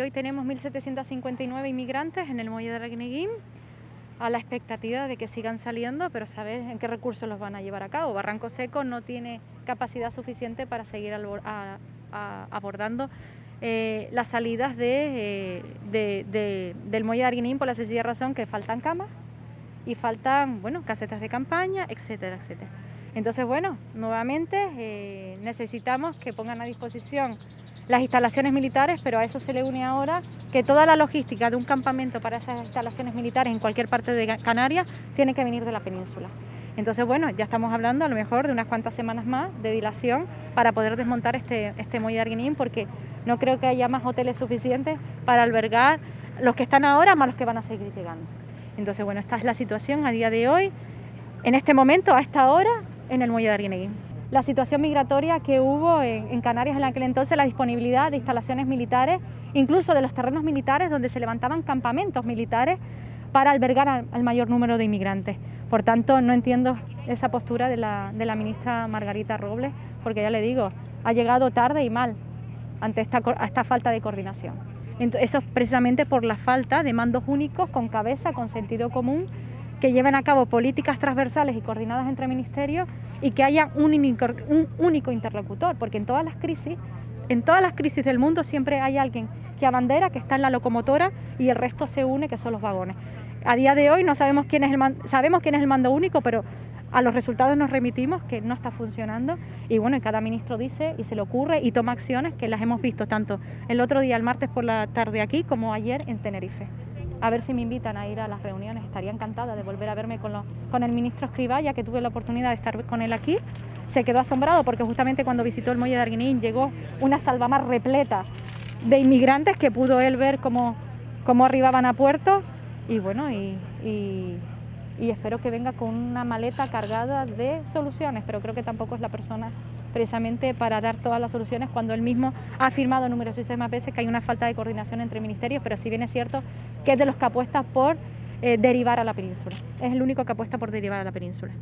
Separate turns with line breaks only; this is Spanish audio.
hoy tenemos 1.759 inmigrantes en el muelle de Arguineguín a la expectativa de que sigan saliendo, pero saber en qué recursos los van a llevar a cabo. Barranco Seco no tiene capacidad suficiente para seguir abordando eh, las salidas eh, del muelle de Arguineguín por la sencilla razón que faltan camas y faltan, bueno, casetas de campaña, etcétera, etcétera. Entonces, bueno, nuevamente eh, necesitamos que pongan a disposición las instalaciones militares, pero a eso se le une ahora que toda la logística de un campamento para esas instalaciones militares en cualquier parte de Canarias tiene que venir de la península. Entonces, bueno, ya estamos hablando a lo mejor de unas cuantas semanas más de dilación para poder desmontar este, este muelle de Arguinín, porque no creo que haya más hoteles suficientes para albergar los que están ahora más los que van a seguir llegando. Entonces, bueno, esta es la situación a día de hoy, en este momento, a esta hora, en el muelle de Arguineguín. La situación migratoria que hubo en, Canarias en aquel entonces, la disponibilidad de instalaciones militares, incluso de los terrenos militares donde se levantaban campamentos militares para albergar al, mayor número de inmigrantes. Por tanto, no entiendo esa postura de la, ministra Margarita Robles, porque ya le digo, ha llegado tarde y mal ante esta, esta falta de coordinación. Eso es precisamente por la falta de mandos únicos con cabeza, con sentido común que lleven a cabo políticas transversales y coordinadas entre ministerios y que haya un, único interlocutor, porque en todas las crisis, en todas las crisis del mundo siempre hay alguien que abandera, que está en la locomotora y el resto se une, que son los vagones. A día de hoy no sabemos quién es el sabemos quién es el mando único, pero a los resultados nos remitimos que no está funcionando y bueno, cada ministro dice y se le ocurre y toma acciones que las hemos visto tanto el otro día, el martes por la tarde aquí, como ayer en Tenerife a ver si me invitan a ir a las reuniones. Estaría encantada de volver a verme con, con el ministro Escribá, ya que tuve la oportunidad de estar con él aquí. Se quedó asombrado porque justamente cuando visitó el muelle de Arguinín llegó una salvamar repleta de inmigrantes que pudo él ver cómo, cómo arribaban a puerto y bueno, y, y espero que venga con una maleta cargada de soluciones, pero creo que tampoco es la persona precisamente para dar todas las soluciones cuando él mismo ha afirmado numerosísimas veces que hay una falta de coordinación entre ministerios, pero si bien es cierto que es de los que apuesta por eh, derivar a la península. Es el único que apuesta por derivar a la península.